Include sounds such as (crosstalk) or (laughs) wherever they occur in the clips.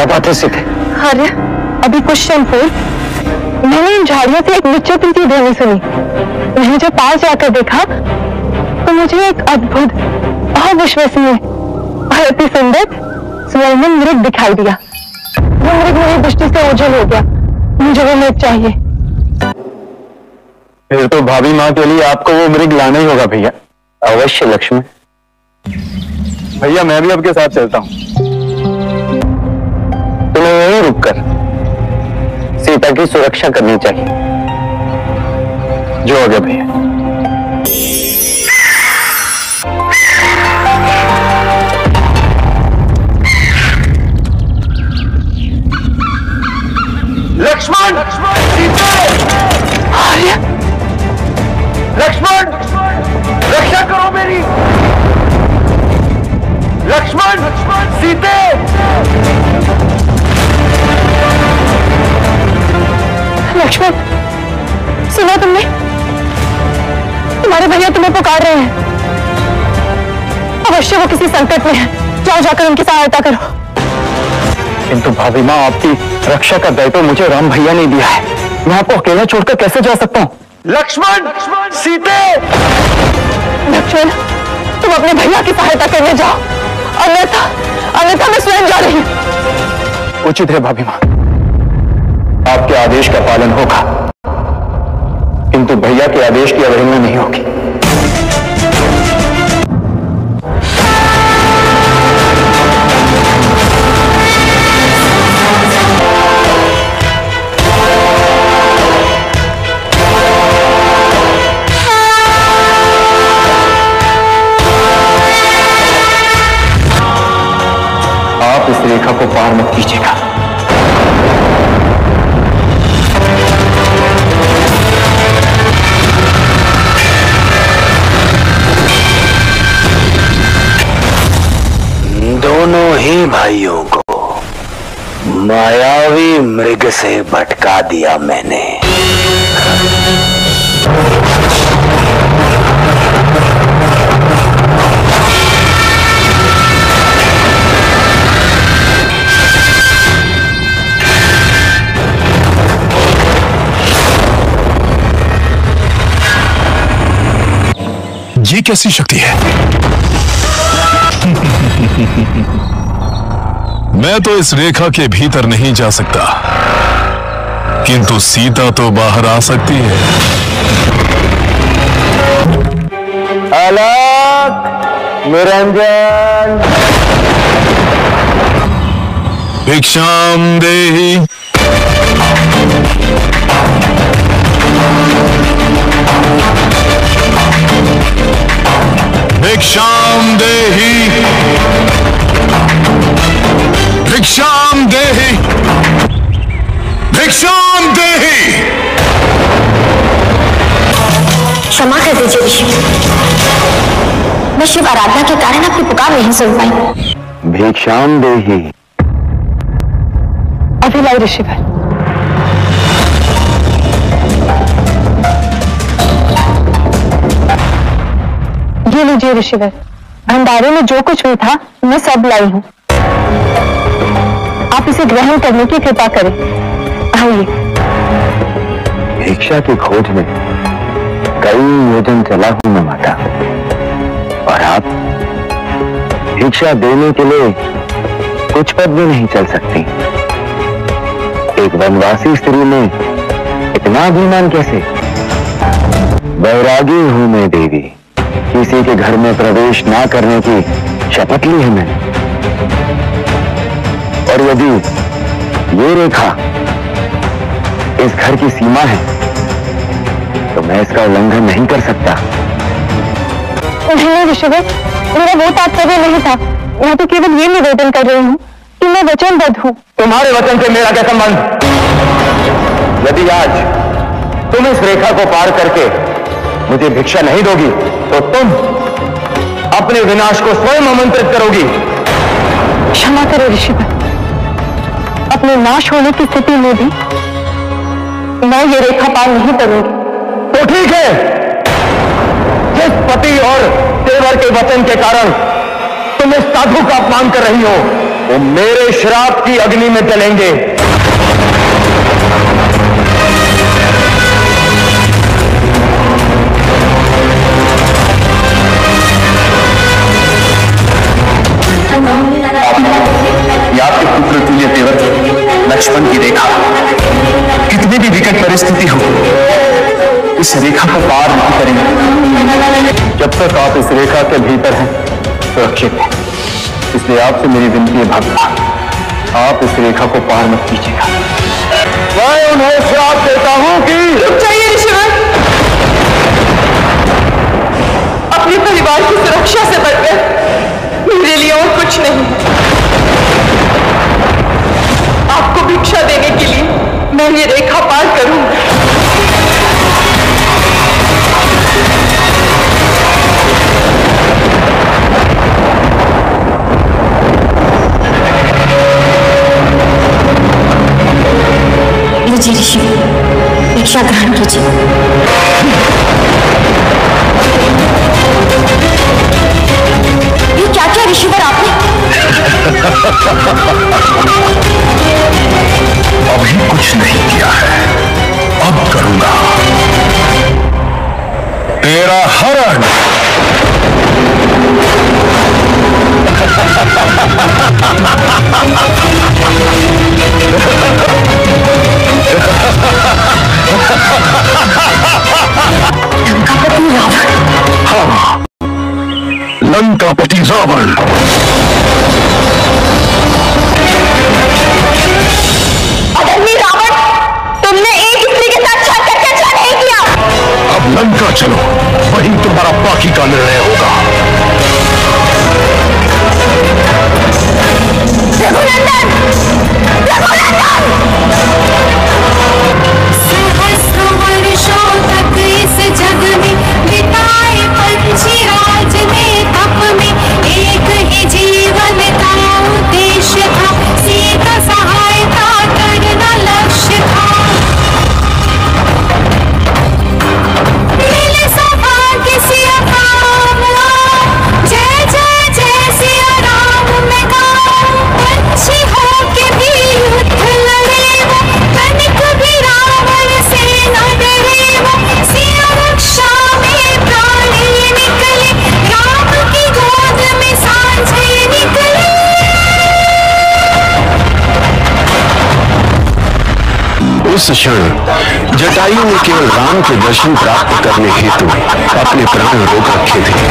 क्या बात है सीते आर्य अभी कुछ क्षण पूर्व मैंने इन झाड़ियों से एक विचित्र ध्वनि सुनी। मैंने जब पास जाकर देखा तो मुझे एक अद्भुत अविश्वसनीय और अति सुंदर स्वर्ण मृग दिखाई दिया। वो मृग मेरी दृष्टि से ओझल हो गया। मुझे वो मृग चाहिए। फिर तो भाभी माँ के लिए आपको वो मृग लाना ही होगा भैया। अवश्य लक्ष्मण भैया मैं भी आपके साथ चलता हूँ। की सुरक्षा करनी चाहिए। जो हो। गया भैया अवश्य वो किसी संकट में है। जाओ जाकर उनकी सहायता करो। किंतु भाभी माँ आपकी रक्षा का दायित्व मुझे राम भैया ने दिया है। मैं आपको अकेला छोड़कर कैसे जा सकता हूँ? लक्ष्मण! सीते! लक्ष्मण तुम अपने भैया की सहायता करने जाओ। अन्यथा अन्यथा मैं स्वयं जा रही हूँ। उचित है भाभी माँ। आपके आदेश का पालन होगा। किंतु भैया के आदेश की अवहेलना नहीं होगी। को पार मत कीजिएगा। दोनों ही भाइयों को मायावी मृग से भटका दिया मैंने। ये कैसी शक्ति है? (laughs) मैं तो इस रेखा के भीतर नहीं जा सकता। किंतु सीता तो बाहर आ सकती है। अलग निरंजन। भिक्षाम देही। भिक्षाम देही भिक्षाम देही भिक्षाम देही क्षमा कर दीजिए ऋषि मैं शिव आराधना के कारण आपकी पुकार नहीं सुन पाई। भिक्षाम देही ऋषि ऋषिवर। ये लीजिए ऋषिवर भंडारे में जो कुछ भी था, मैं सब लाई हूँ। आप इसे ग्रहण करने की कृपा करें। आइए। भिक्षा की खोज में कई योजन चला हूँ मैं, माता। और आप भिक्षा देने के लिए कुछ पद भी नहीं चल सकती। एक वनवासी स्त्री में इतना अभिमान कैसे? वैरागी हूँ मैं, देवी। किसी के घर में प्रवेश ना करने की शपथ ली है मैंने। और यदि ये रेखा इस घर की सीमा है तो मैं इसका उल्लंघन नहीं कर सकता। नहीं मेरा वो तात्पर्य नहीं था। मैं तो केवल ये निवेदन कर रही हूँ कि मैं वचनबद्ध हूँ। तुम्हारे वचन से मेरा क्या संबंध? यदि आज तुम इस रेखा को पार करके मुझे भिक्षा नहीं दोगी तो तुम अपने विनाश को स्वयं आमंत्रित करोगी। क्षमा करो ऋषिवर अपने नाश होने की स्थिति में भी मैं ये रेखा पार नहीं करूँगी तो ठीक है। जिस पति और तेवर के वचन के कारण तुम इस साधु का अपमान कर रही हो वो मेरे श्राप की अग्नि में जलेंगे। ये आपके पुत्र तुल्य देवत लक्ष्मण की रेखा। कितनी भी विकट परिस्थिति हो, इस रेखा को पार नहीं करेंगे। जब तक आप इस रेखा के भीतर हैं सुरक्षित हैं इसलिए आपसे मेरी विनती है भगवान आप इस रेखा को पार मत कीजिएगा। भिक्षा ग्रहण कीजिए। क्या क्या ऋषिवर आपने? अभी कुछ नहीं किया है। अब करूँगा। तेरा हरण। (laughs) रावण तुमने एक स्त्री के साथ अच्छा नहीं किया। अब लंका चलो वही तुम्हारा बाकी का निर्णय उस क्षण जटायु ने केवल राम के दर्शन प्राप्त करने हेतु अपने प्राण रोक रखे थे।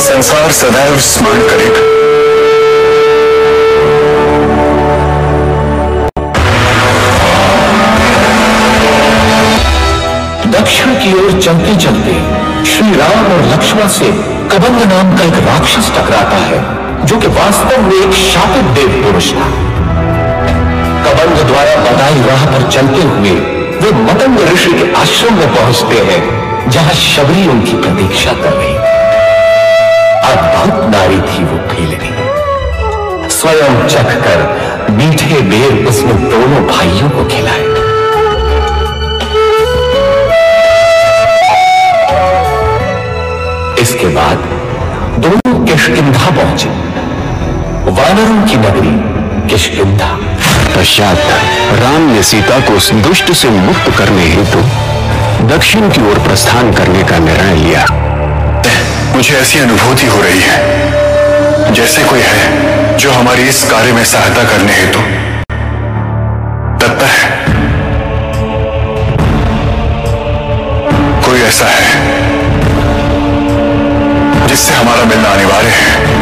संसार सदैव स्मरण करेगा। दक्षिण की ओर चलते चलते श्री राम और लक्ष्मण से कबंध नाम का एक राक्षस टकराता है, जो कि वास्तव में एक शापित देव पुरुष था। कबंध द्वारा बताई राह पर चलते हुए वे मतंग ऋषि के आश्रम में पहुँचते हैं, जहाँ शबरी उनकी प्रतीक्षा कर रही अद्भुत थी वो फीलनी स्वयं चख कर मीठे बेर उसने दोनों भाइयों को खिलाए। इसके बाद दोनों किशकिंधा पहुँचे। वानरों की नगरी किशकिंधा पश्चात राम ने सीता को दुष्ट से मुक्त करने हेतु तो दक्षिण की ओर प्रस्थान करने का निर्णय लिया। मुझे ऐसी अनुभूति हो रही है, जैसे कोई है जो हमारी इस कार्य में सहायता करने हेतु तत्पर है। कोई ऐसा है जिससे हमारा मिलना अनिवार्य है।